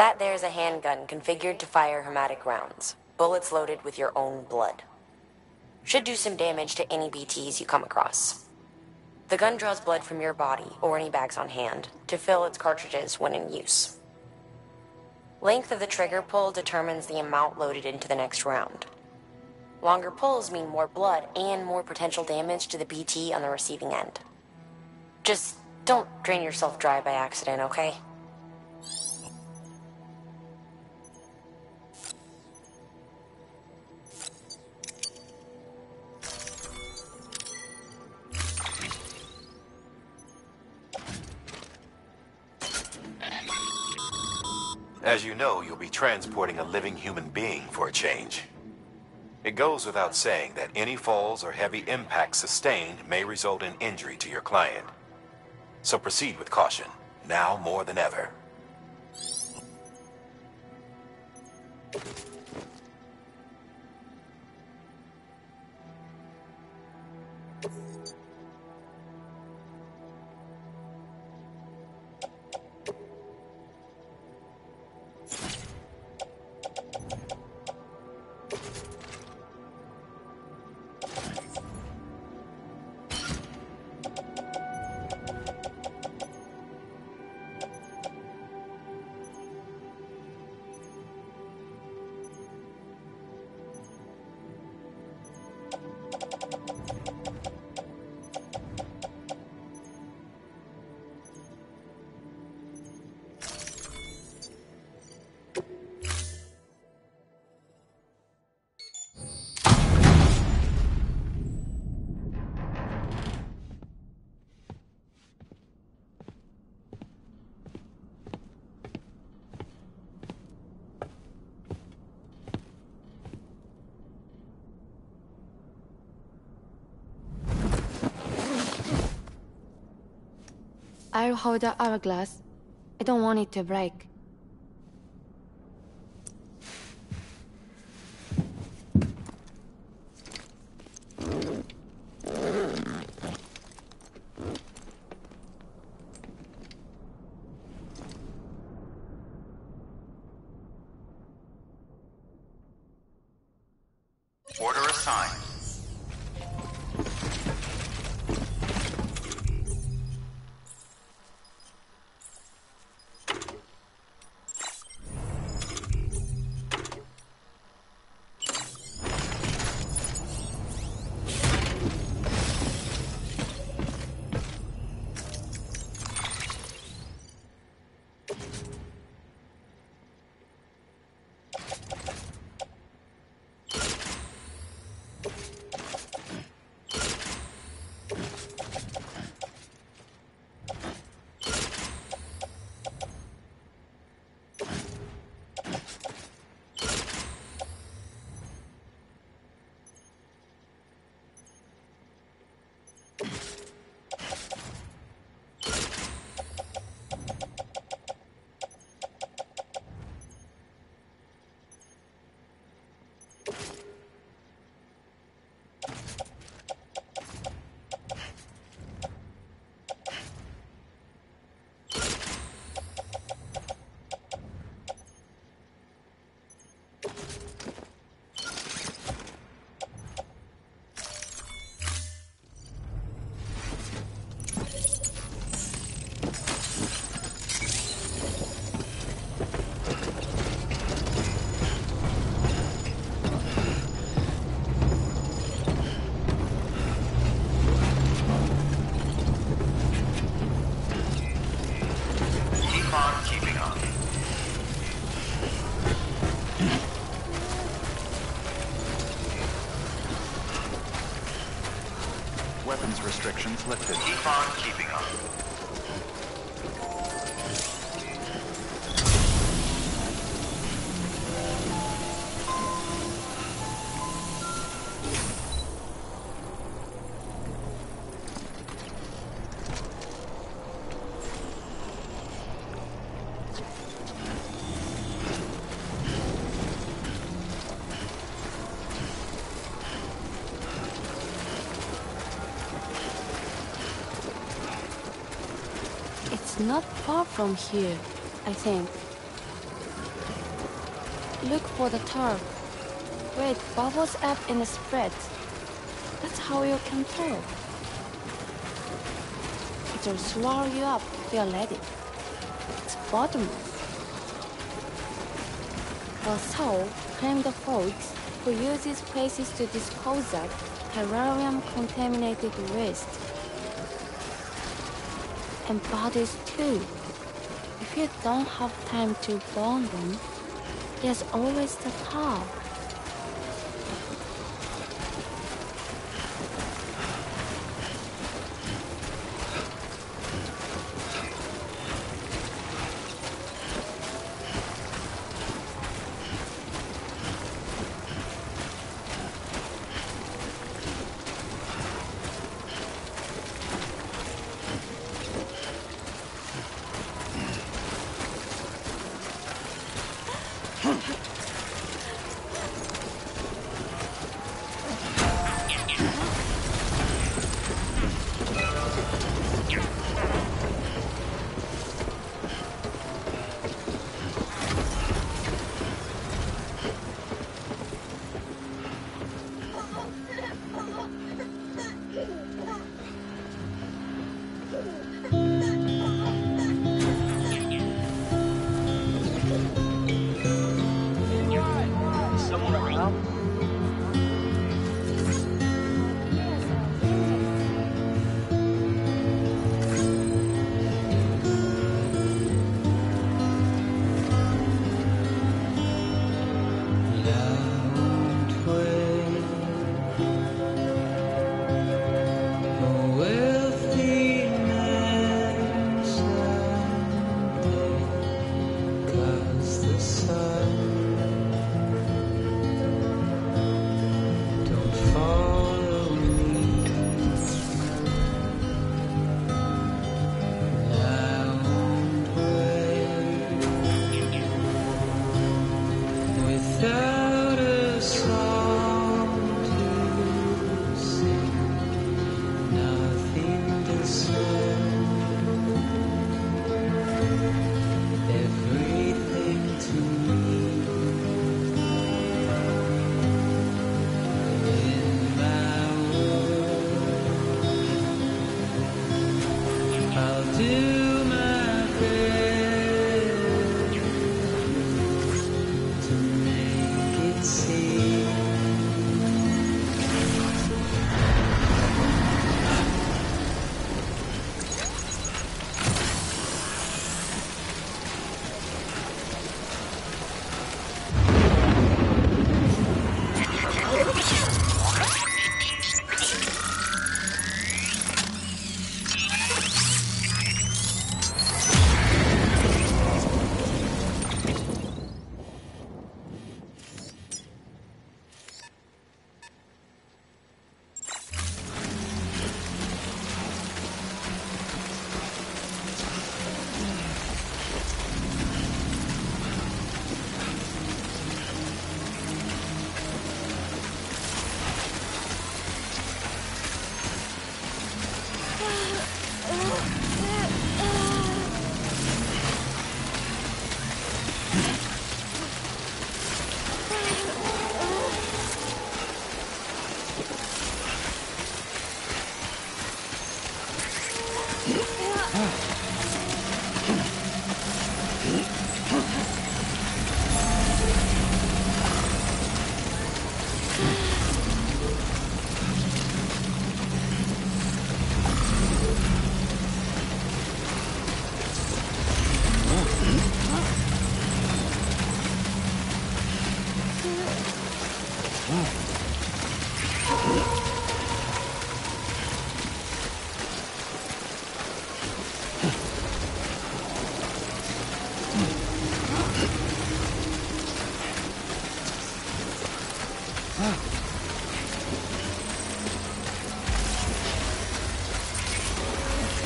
That there's a handgun configured to fire hematic rounds. Bullets loaded with your own blood. Should do some damage to any BTs you come across. The gun draws blood from your body, or any bags on hand, to fill its cartridges when in use. Length of the trigger pull determines the amount loaded into the next round. Longer pulls mean more blood and more potential damage to the BT on the receiving end. Just don't drain yourself dry by accident, okay? As you know, you'll be transporting a living human being for a change. It goes without saying that any falls or heavy impacts sustained may result in injury to your client. So proceed with caution, now more than ever. I'll hold the hourglass. I don't want it to break. Restrictions lifted. Keep on not far from here, I think. look for the turf. Where it bubbles up and spreads. That's how you can tell. It will swallow you up you're ready. It's bottomless. Or so claim the folks who use these places to dispose of chiralium-contaminated waste. And bodies too. If you don't have time to burn them, there's always the tar.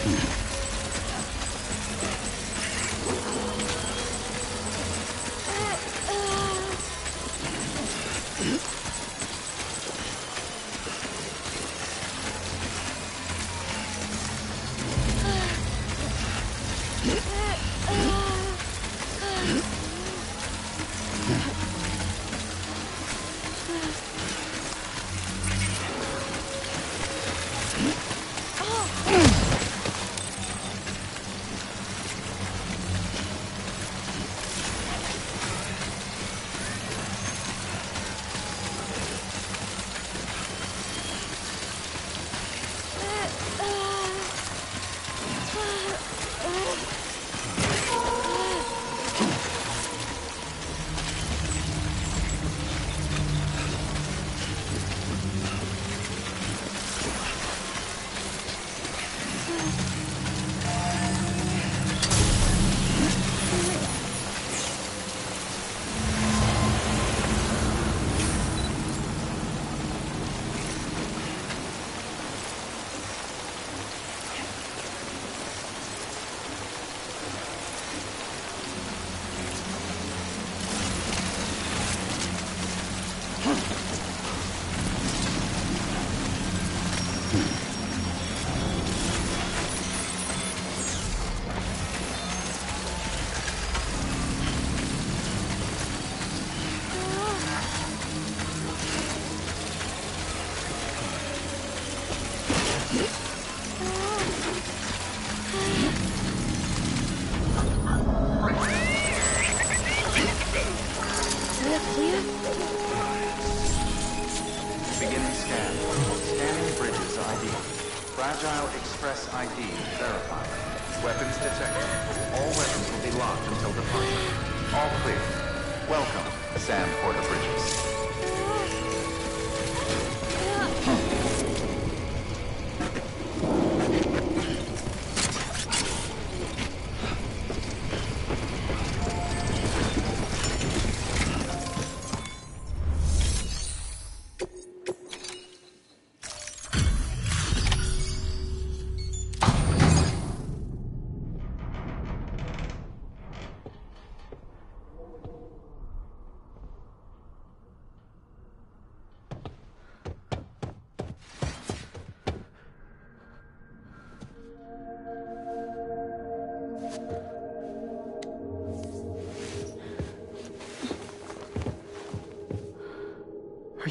Hmm.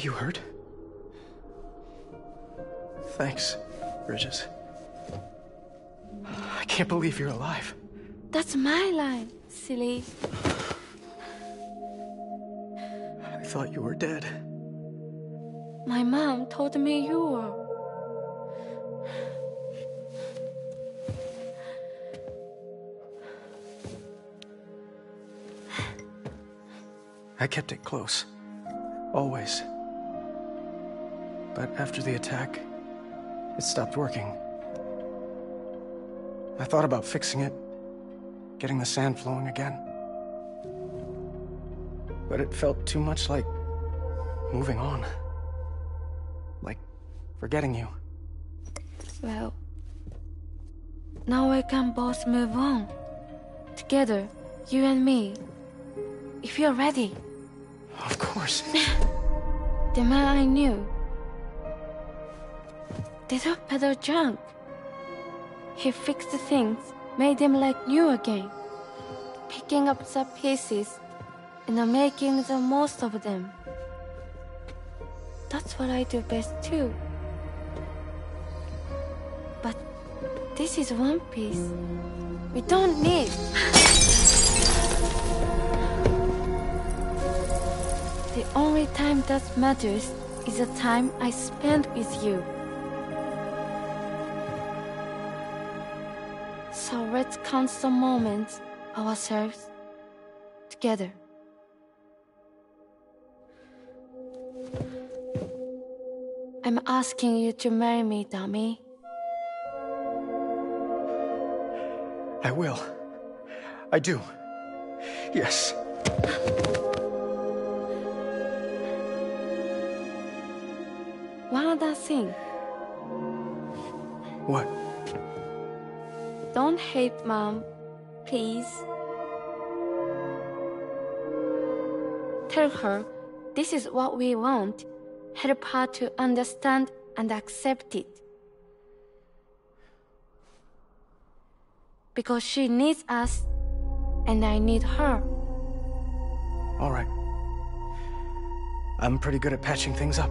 You hurt? Thanks, Bridges. I can't believe you're alive. That's my line, silly. I thought you were dead. My mom told me you were. I kept it close. Always. But after the attack, it stopped working. I thought about fixing it, getting the sand flowing again. But it felt too much like moving on. Like forgetting you. Well, now we can both move on. Together, you and me. If you're ready. Of course. The man I knew. They took better junk. He fixed things, made them like new again. Picking up the pieces and making the most of them. That's what I do best too. But this is one piece. We don't need. The only time that matters is the time I spend with you. Count the moments ourselves together. I'm asking you to marry me, dummy. I will. I do. Yes. One other thing. What? Don't hate mom, please. Tell her this is what we want. Help her to understand and accept it. Because she needs us, and I need her. All right. I'm pretty good at patching things up.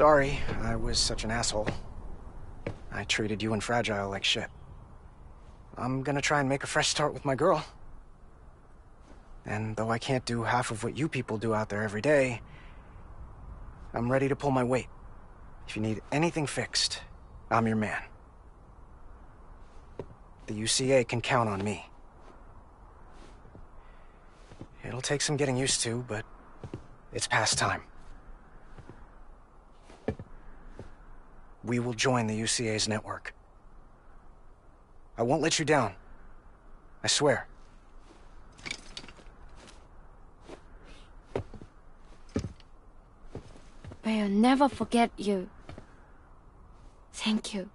Sorry, I was such an asshole. I treated you and Fragile like shit. I'm gonna try and make a fresh start with my girl. And though I can't do half of what you people do out there every day, I'm ready to pull my weight. If you need anything fixed, I'm your man. The UCA can count on me. It'll take some getting used to, but it's past time. We will join the UCA's network. I won't let you down. I swear. I never forget you. Thank you.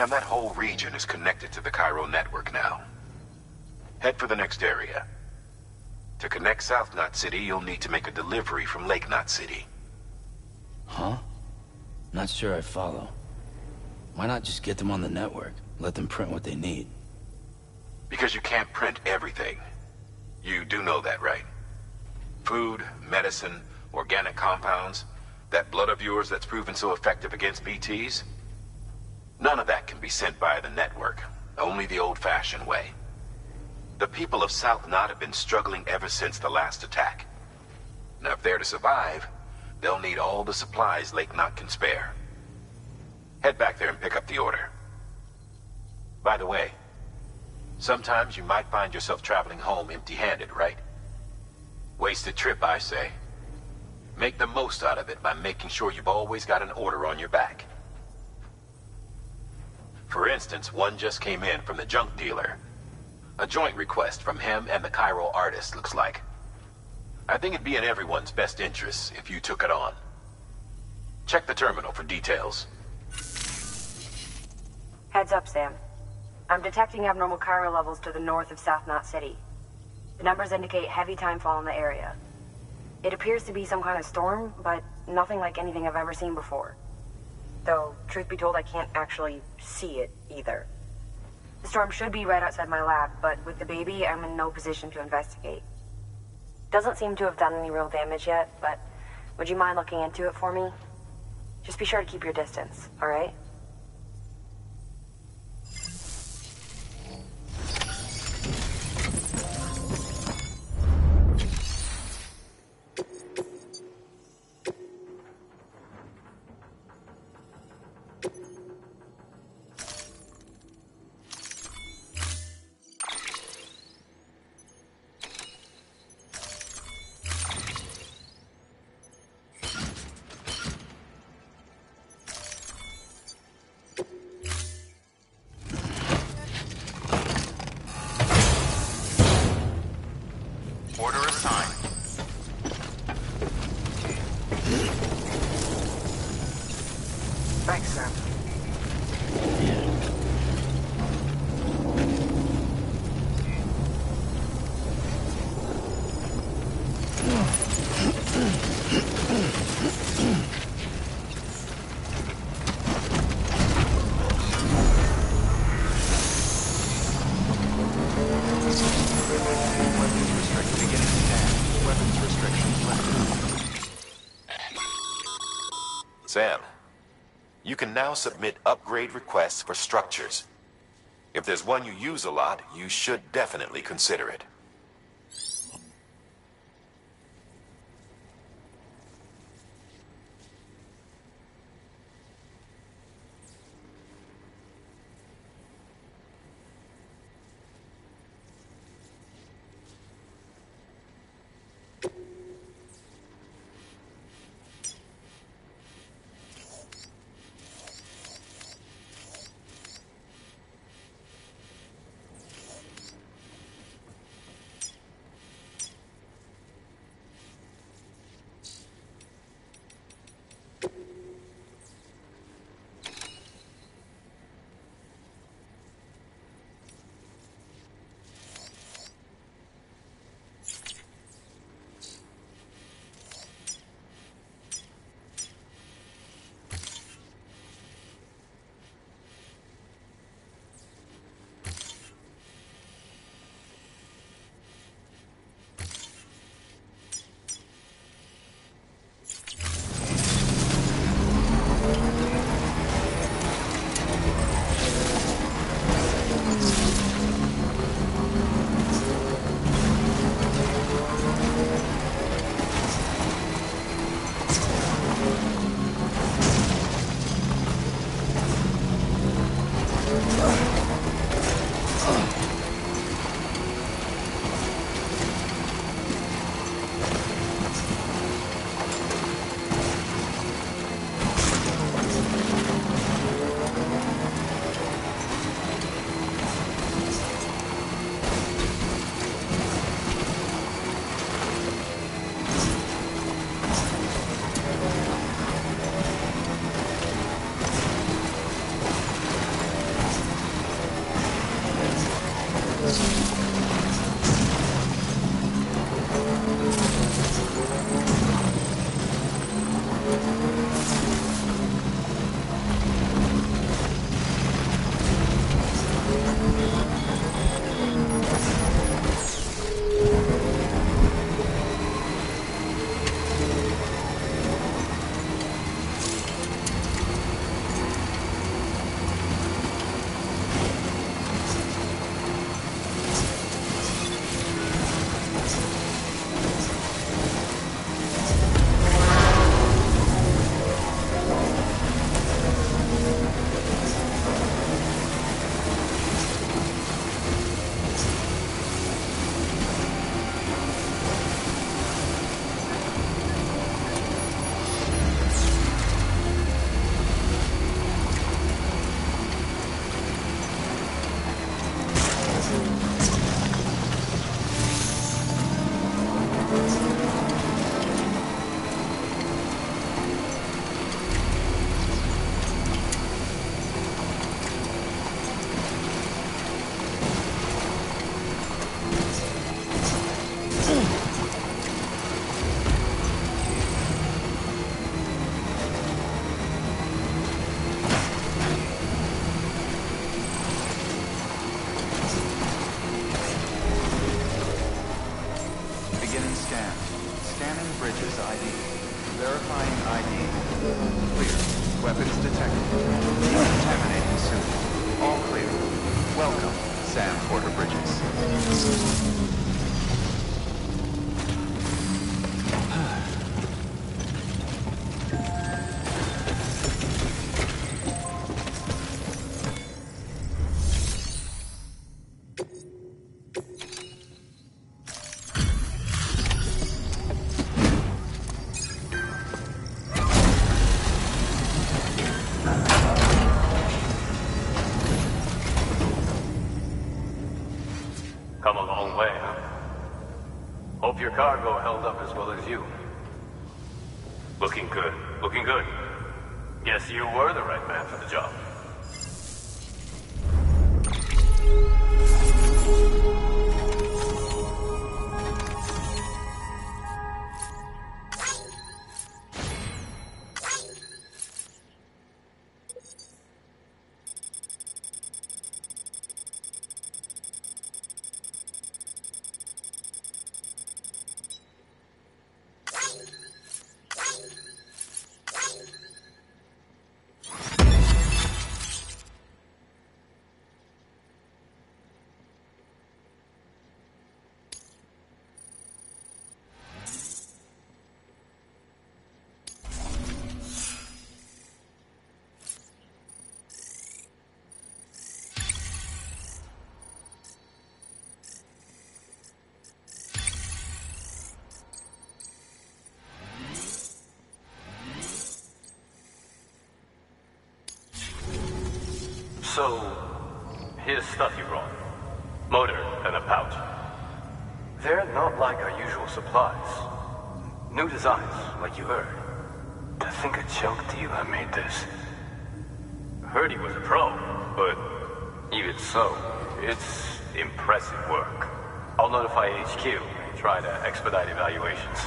Sam, that whole region is connected to the Chiral network now. Head for the next area. To connect South Knot City, you'll need to make a delivery from Lake Knot City. Huh? Not sure I follow. Why not just get them on the network? Let them print what they need. Because you can't print everything. You do know that, right? Food, medicine, organic compounds, that blood of yours that's proven so effective against BTs? None of that can be sent via the network. Only the old-fashioned way. The people of South Knot have been struggling ever since the last attack. Now, if they're to survive, they'll need all the supplies Lake Knot can spare. Head back there and pick up the order. By the way, sometimes you might find yourself traveling home empty-handed, right? Wasted trip, I say. Make the most out of it by making sure you've always got an order on your back. For instance, one just came in from the junk dealer. A joint request from him and the Chiral artist, looks like. I think it'd be in everyone's best interest if you took it on. Check the terminal for details. Heads up, Sam. I'm detecting abnormal Chiral levels to the north of South Knot City. The numbers indicate heavy timefall in the area. It appears to be some kind of storm, but nothing like anything I've ever seen before. Though, truth be told, I can't actually see it either. The storm should be right outside my lab, but with the baby, I'm in no position to investigate. Doesn't seem to have done any real damage yet, but would you mind looking into it for me? Just be sure to keep your distance, alright? now submit upgrade requests for structures. If there's one you use a lot, you should definitely consider it. Chicago Here's stuff you brought. Motor and a pouch. They're not like our usual supplies. New designs, like you heard. To think a you I made this. Heard he was a pro, but even so, it's impressive work. I'll notify HQ and try to expedite evaluations.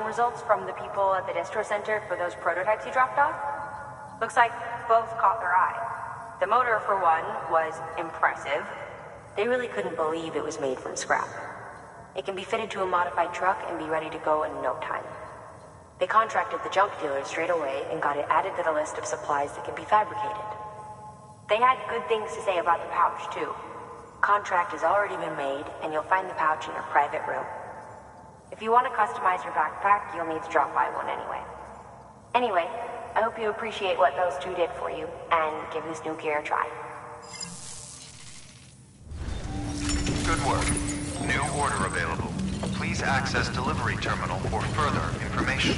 Evaluation results from the people at the distro center for those prototypes you dropped off. Looks like both caught their eye. The motor, for one, was impressive. They really couldn't believe it was made from scrap. It can be fitted to a modified truck and be ready to go in no time. They contracted the junk dealer straight away and got it added to the list of supplies that can be fabricated. They had good things to say about the pouch, too. Contract has already been made, and you'll find the pouch in your private room. If you want to customize your backpack, you'll need to drop by one anyway. Anyway, I hope you appreciate what those two did for you, and give this new gear a try. Good work. New order available. Please access delivery terminal for further information.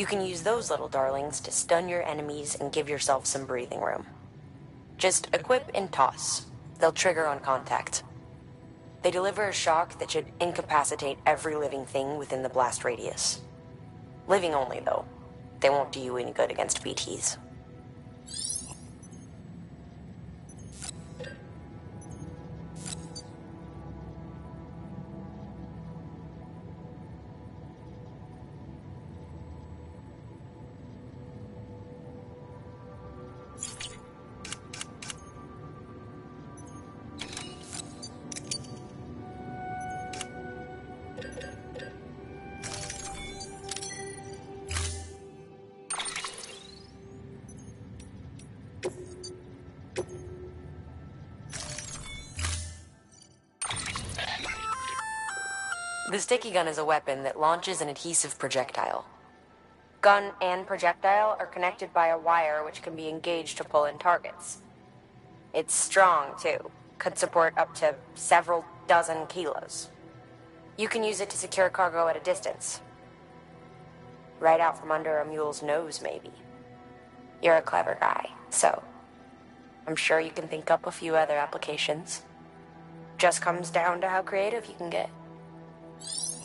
You can use those little darlings to stun your enemies and give yourself some breathing room. Just equip and toss. They'll trigger on contact. They deliver a shock that should incapacitate every living thing within the blast radius. Living only, though. They won't do you any good against BTs. Sticky gun is a weapon that launches an adhesive projectile. Gun and projectile are connected by a wire which can be engaged to pull in targets. It's strong, too. Could support up to several dozen kilos. You can use it to secure cargo at a distance. Right out from under a mule's nose, maybe. You're a clever guy, so I'm sure you can think up a few other applications. Just comes down to how creative you can get. Vehicle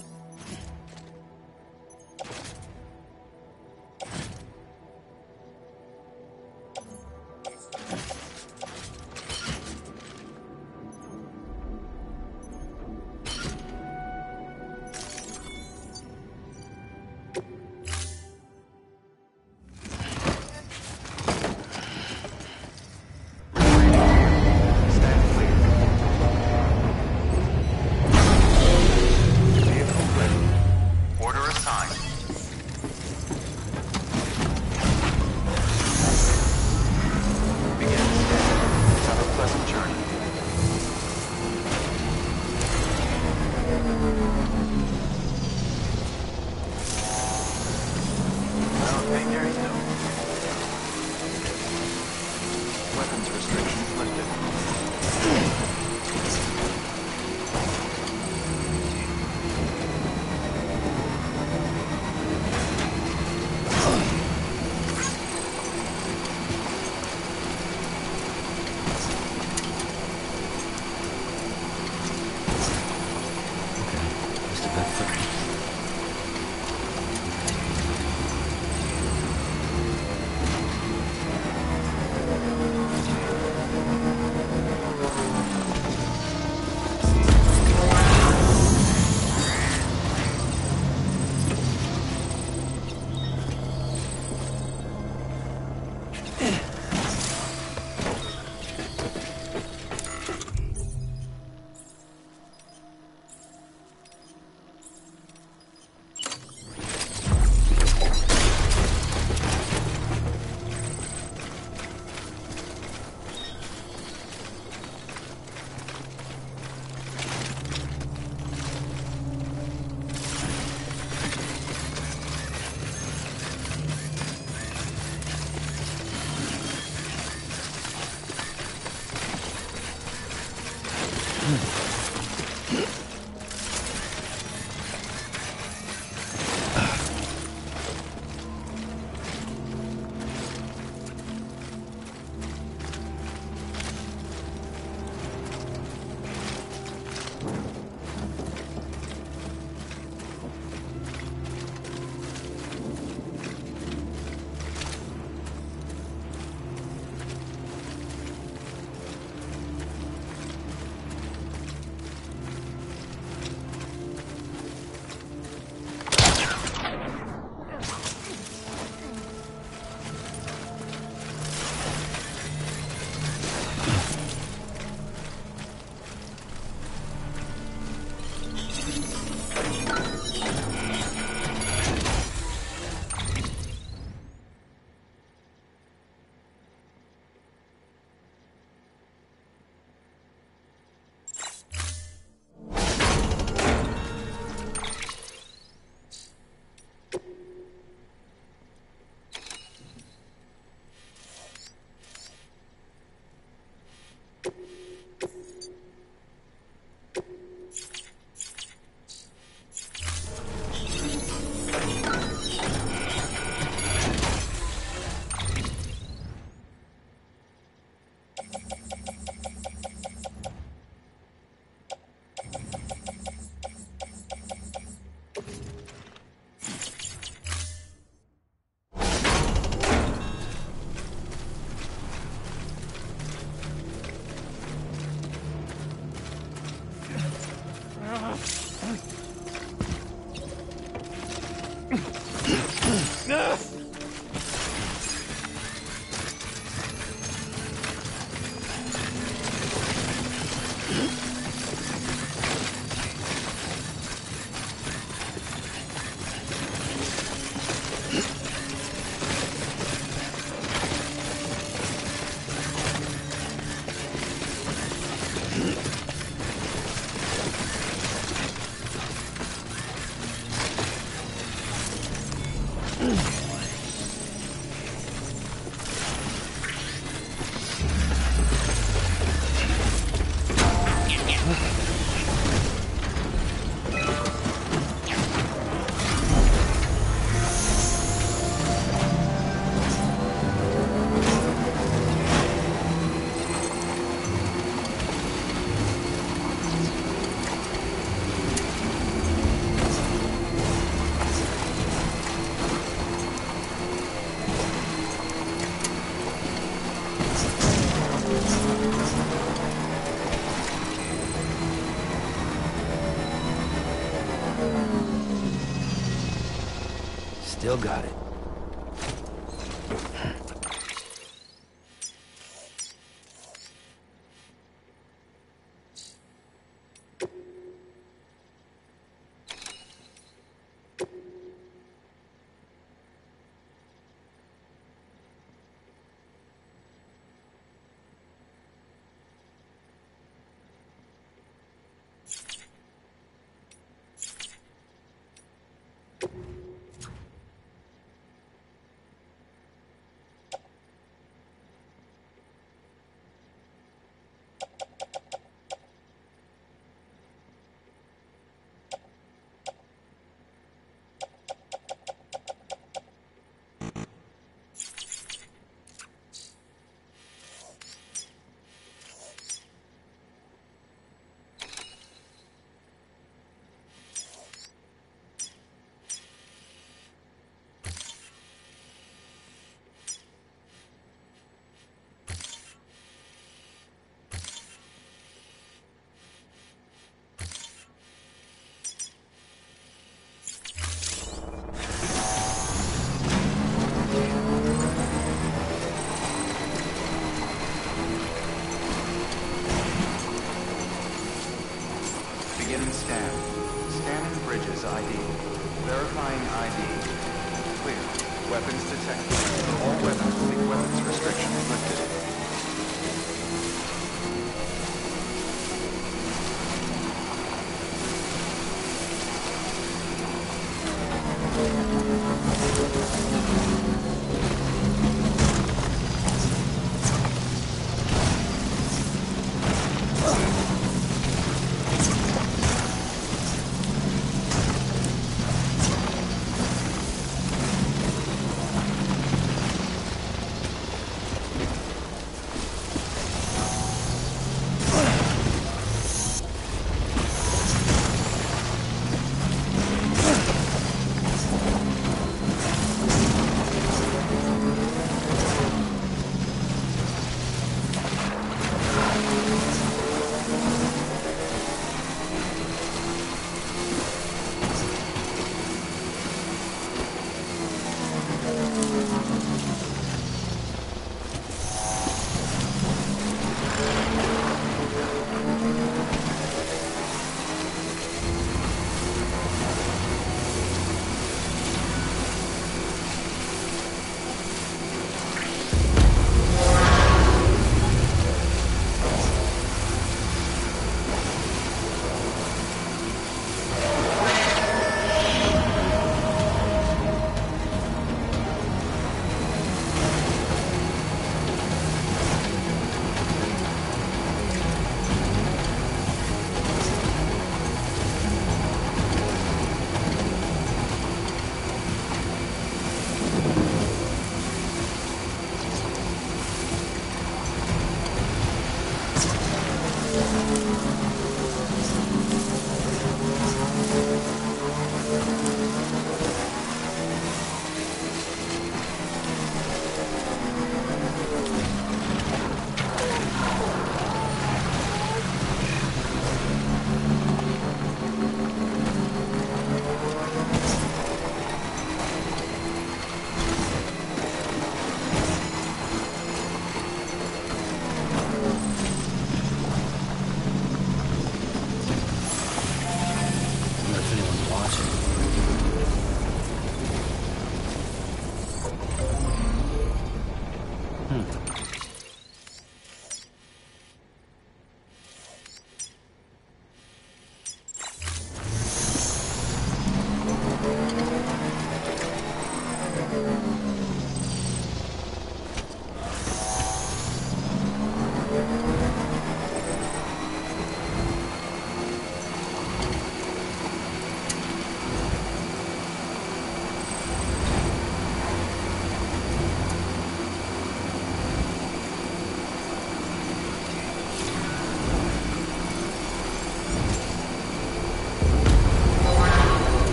Still got it.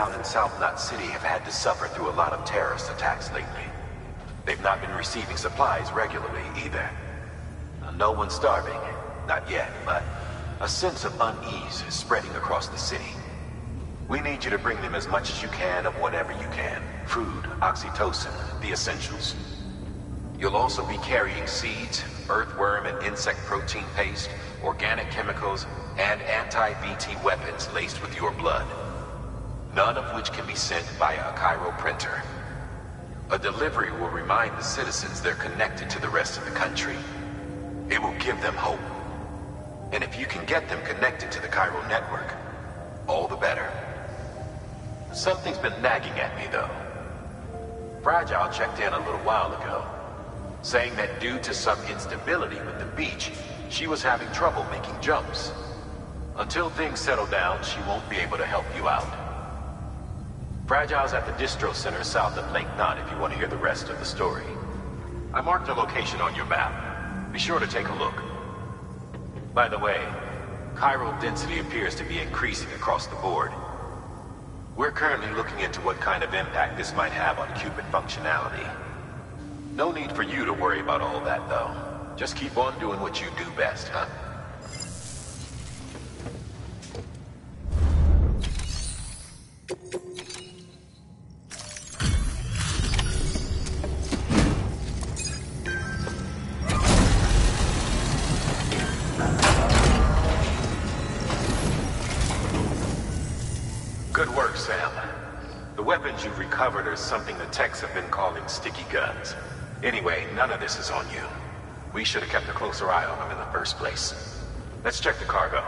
Down in South Knot City have had to suffer through a lot of terrorist attacks lately. They've not been receiving supplies regularly either. No one's starving, not yet, but a sense of unease is spreading across the city. We need you to bring them as much as you can of whatever you can. Food, oxytocin, the essentials. You'll also be carrying seeds, earthworm and insect protein paste, organic chemicals, and anti-BT weapons laced with your blood. None of which can be sent via a chiral printer. A delivery will remind the citizens they're connected to the rest of the country. It will give them hope. And if you can get them connected to the chiral network, all the better. Something's been nagging at me, though. Fragile checked in a little while ago, saying that due to some instability with the beach, she was having trouble making jumps. Until things settle down, she won't be able to help you out. Fragile's at the distro center south of Lake Knot if you want to hear the rest of the story. I marked the location on your map. Be sure to take a look. By the way, chiral density appears to be increasing across the board. We're currently looking into what kind of impact this might have on Q-pid functionality. No need for you to worry about all that, though. Just keep on doing what you do best, huh? Guns. Anyway, none of this is on you. We should have kept a closer eye on them in the first place. Let's check the cargo.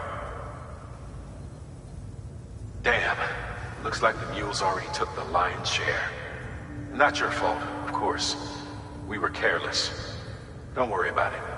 Damn. Looks like the mules already took the lion's share. Not your fault, of course. We were careless. Don't worry about it.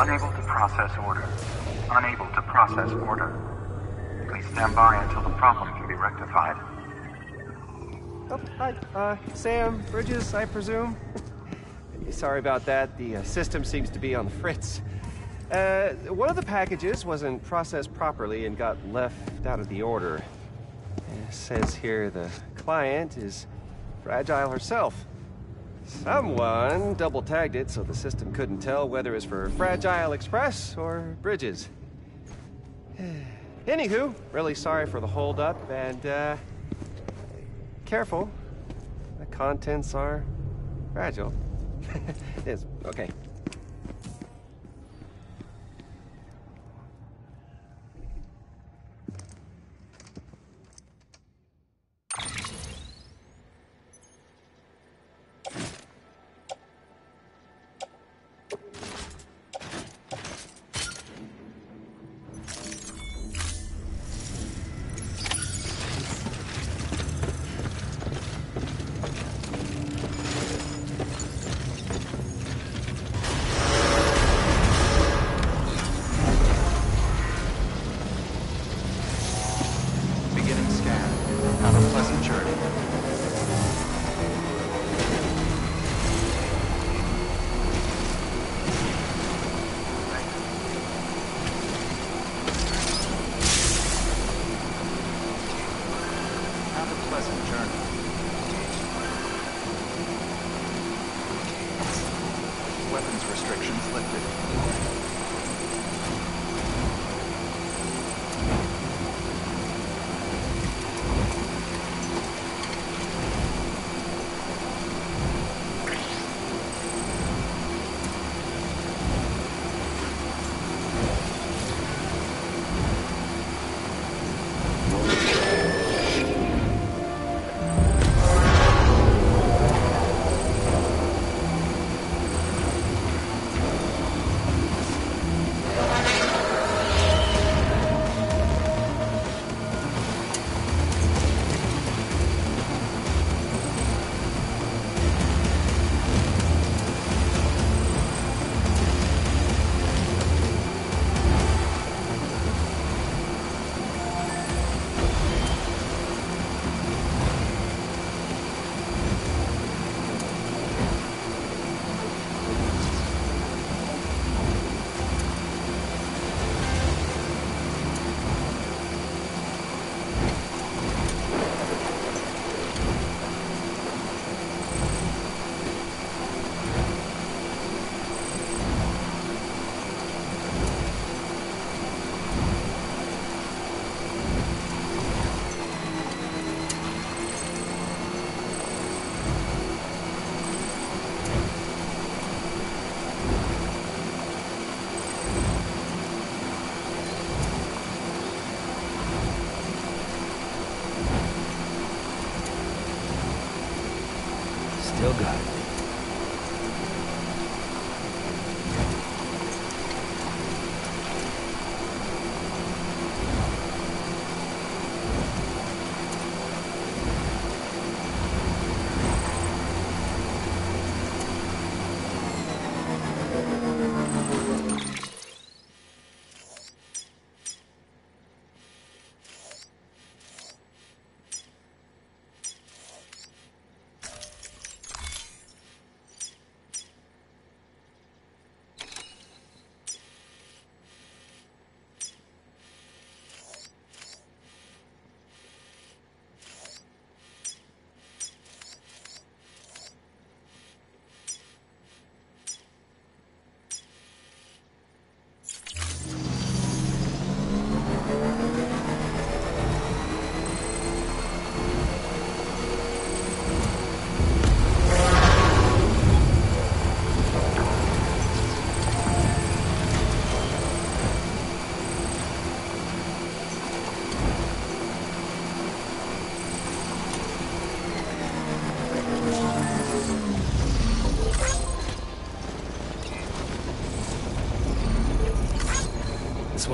Unable to process order. Unable to process order. Please stand by until the problem can be rectified. Oh, hi. Uh, Sam, Bridges, I presume? Sorry about that. The uh, system seems to be on the fritz. Uh, one of the packages wasn't processed properly and got left out of the order. It says here the client is Fragile herself. Someone double tagged it so the system couldn't tell whether it's for Fragile Express or Bridges. Anywho, really sorry for the holdup and, uh, careful. The contents are fragile. it is. okay.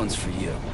One's for you.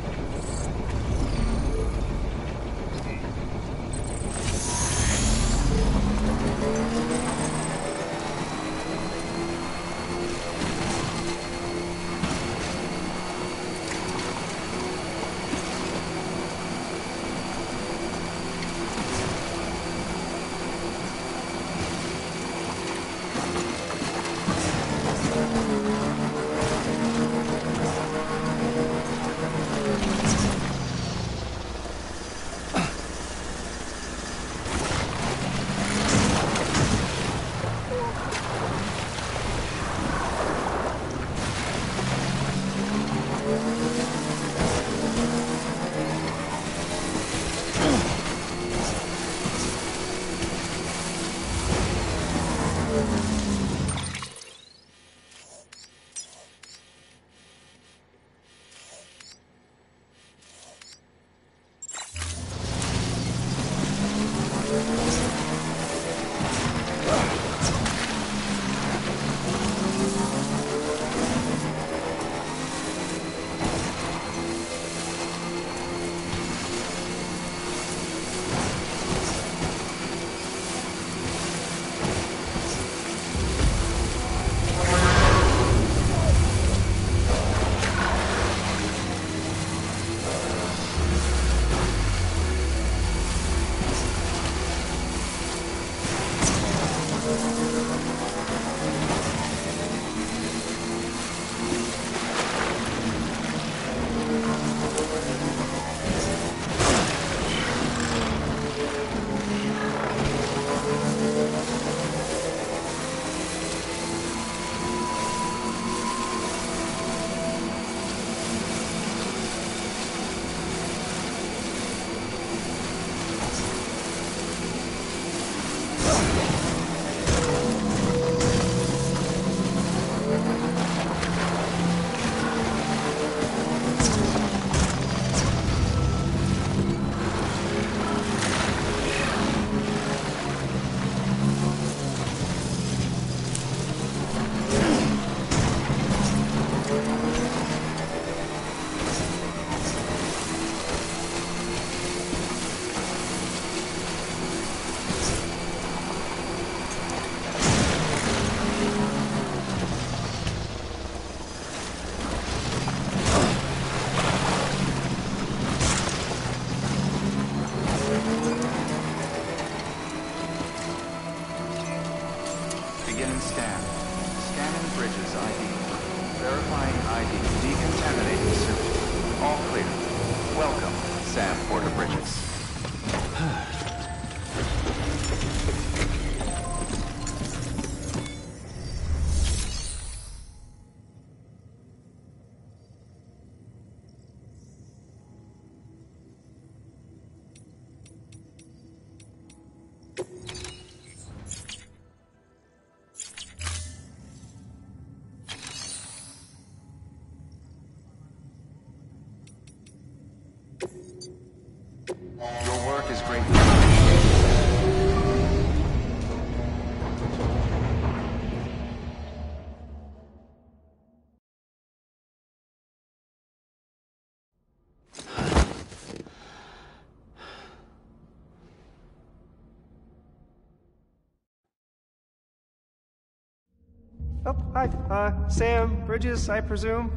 Hi. Uh, Sam Bridges, I presume.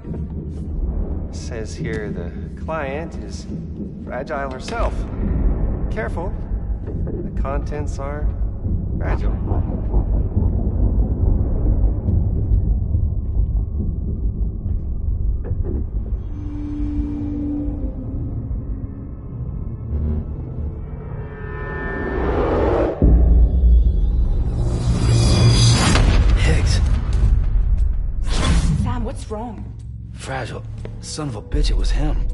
Says here the client is fragile herself. Careful. The contents are fragile. Son of a bitch, it was him.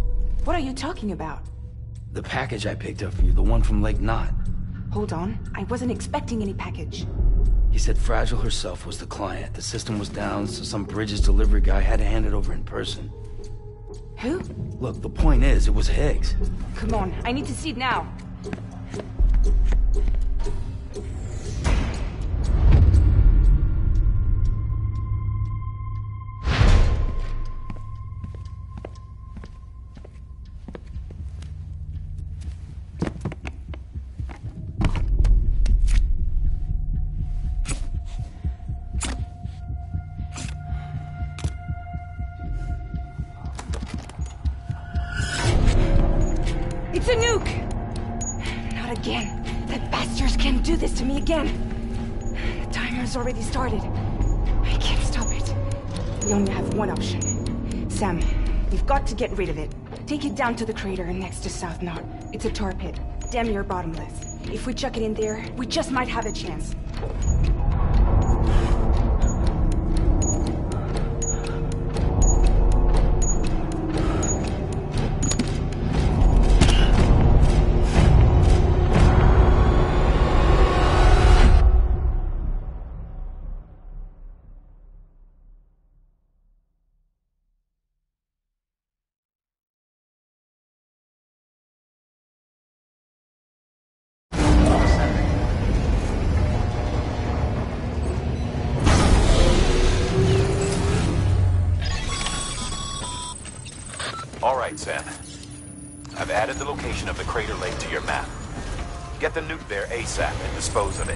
What are you talking about? The package I picked up for you, the one from Lake Knot. Hold on. I wasn't expecting any package. He said Fragile herself was the client. The system was down, so some Bridges delivery guy had to hand it over in person. Who? Look, the point is, it was Higgs. Come on, I need to see it now. To get rid of it. Take it down to the crater next to South Knot. It's a tar pit. Damn near bottomless. If we chuck it in there, we just might have a chance. Dispose of it.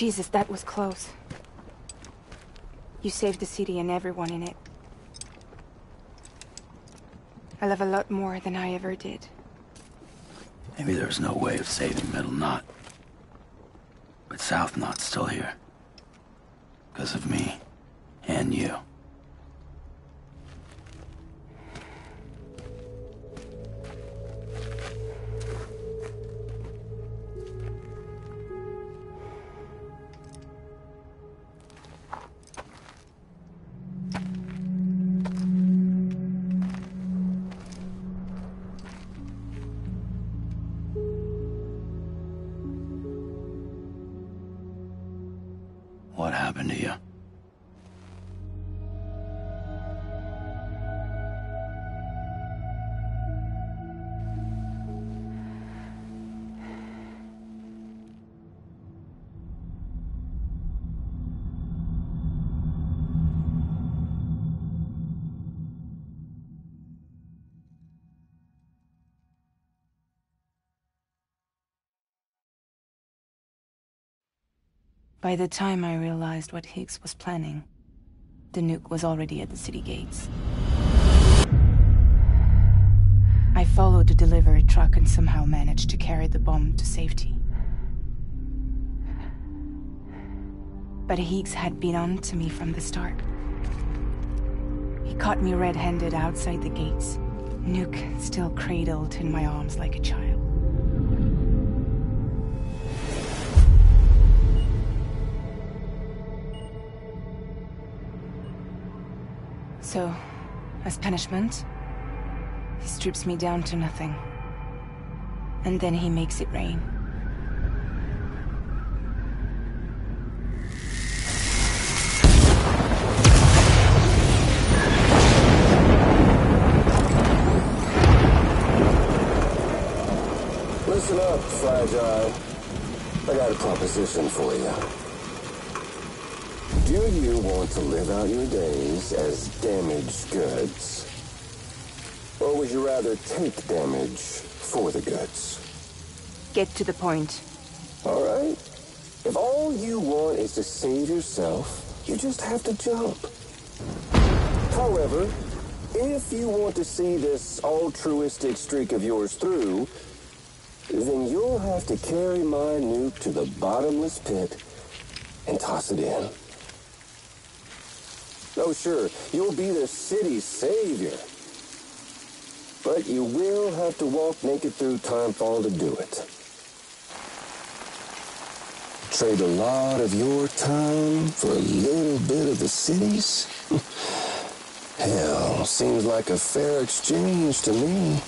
Jesus, that was close. You saved the city and everyone in it. I love a lot more than I ever did. Maybe there's no way of saving Middle Knot. But South Knot's still here. Because of me. And you. By the time I realized what Higgs was planning, the nuke was already at the city gates. I followed the delivery truck and somehow managed to carry the bomb to safety. But Higgs had been on to me from the start. He caught me red-handed outside the gates, Nuke still cradled in my arms like a child. So, as punishment, he strips me down to nothing. And then he makes it rain. Listen up, Fragile. I got a proposition for you. Do you want to live out your days as damaged goods? Or would you rather take damage for the goods? Get to the point. All right. If all you want is to save yourself, you just have to jump. However, if you want to see this altruistic streak of yours through, then you'll have to carry my nuke to the bottomless pit and toss it in. Oh, sure, you'll be the city's savior. But you will have to walk naked through Timefall to do it. Trade a lot of your time for a little bit of the city's? Hell, seems like a fair exchange to me.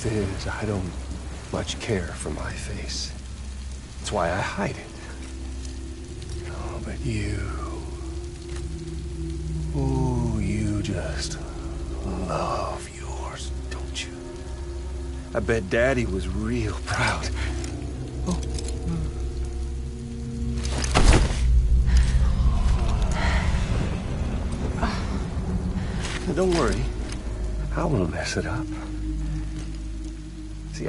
Truth is, I don't much care for my face. That's why I hide it. Oh, but you. Oh, you just love yours, don't you? I bet Daddy was real proud. Oh. Don't worry. I won't mess it up.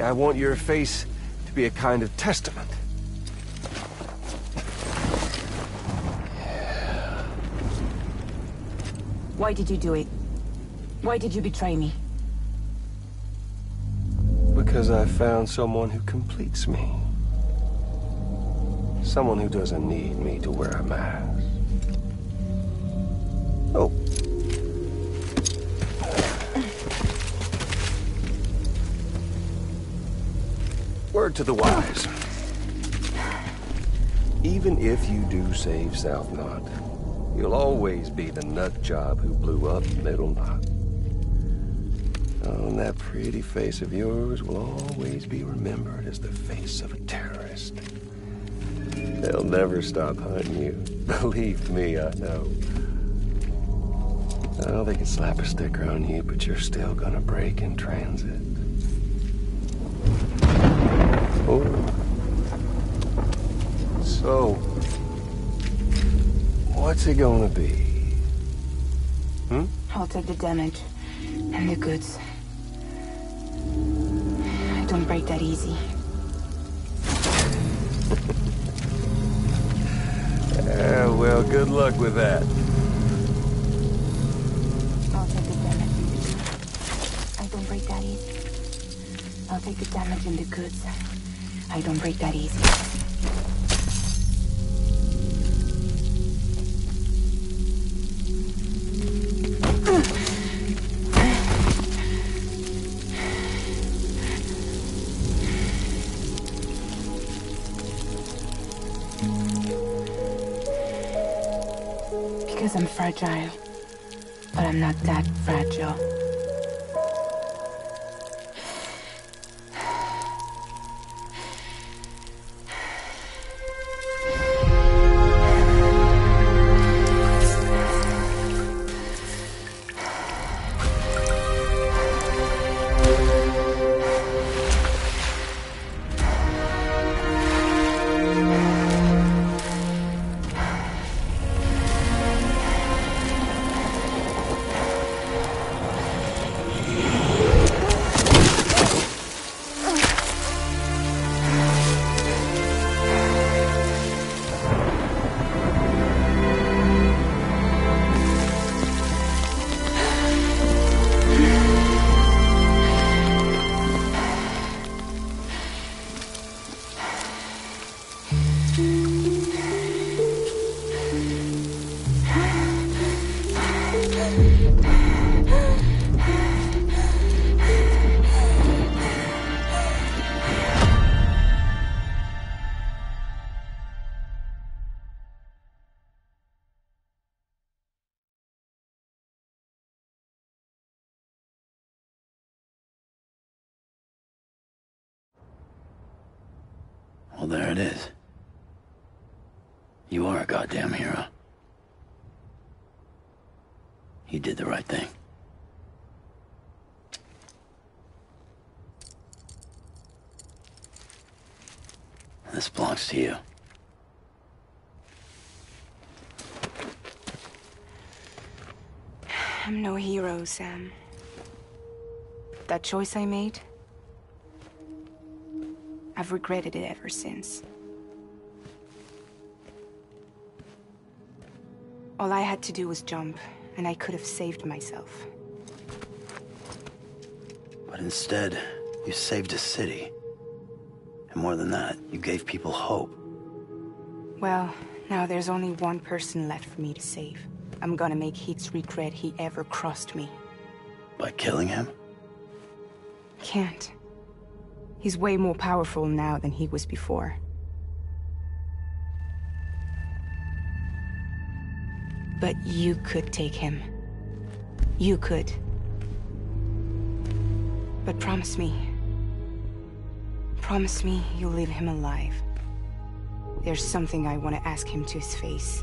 I want your face to be a kind of testament. Why did you do it? Why did you betray me? Because I found someone who completes me. Someone who doesn't need me to wear a mask. Word to the wise. Even if you do save South Knot, you'll always be the nut job who blew up Middle Knot. Oh, and that pretty face of yours will always be remembered as the face of a terrorist. They'll never stop hunting you. Believe me, I know. Oh, they can slap a sticker on you, but you're still gonna break in transit. So, what's it gonna be? Hmm? I'll take the damage and the goods. I don't break that easy. Yeah, well, good luck with that. I'll take the damage. I don't break that easy. I'll take the damage and the goods. I don't break that easy. Fragile, but I'm not that fragile. This belongs to you. I'm no hero, Sam. That choice I made, I've regretted it ever since. All I had to do was jump, and I could have saved myself. But instead, you saved a city. And more than that, you gave people hope. Well, now there's only one person left for me to save. I'm gonna make Higgs regret he ever crossed me. By killing him? Can't. He's way more powerful now than he was before. But you could take him. You could. But promise me. Promise me you'll leave him alive. There's something I want to ask him to his face.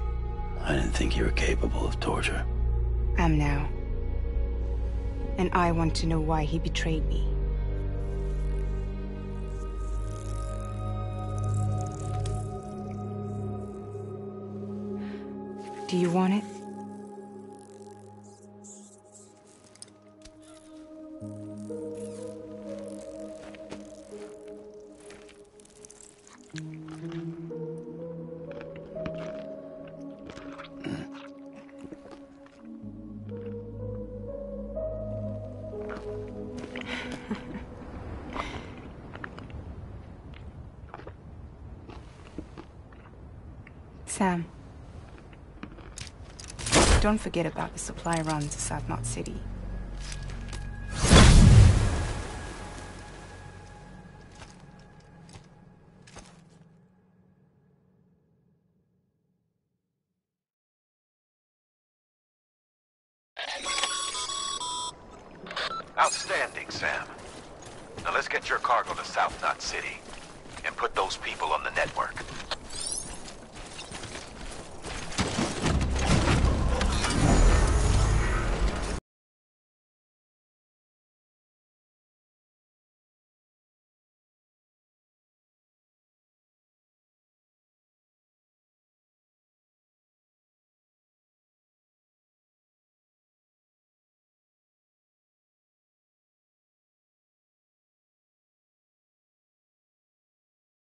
I didn't think you were capable of torture. Am now. And I want to know why he betrayed me. Do you want it? Don't forget about the supply run to Knot City.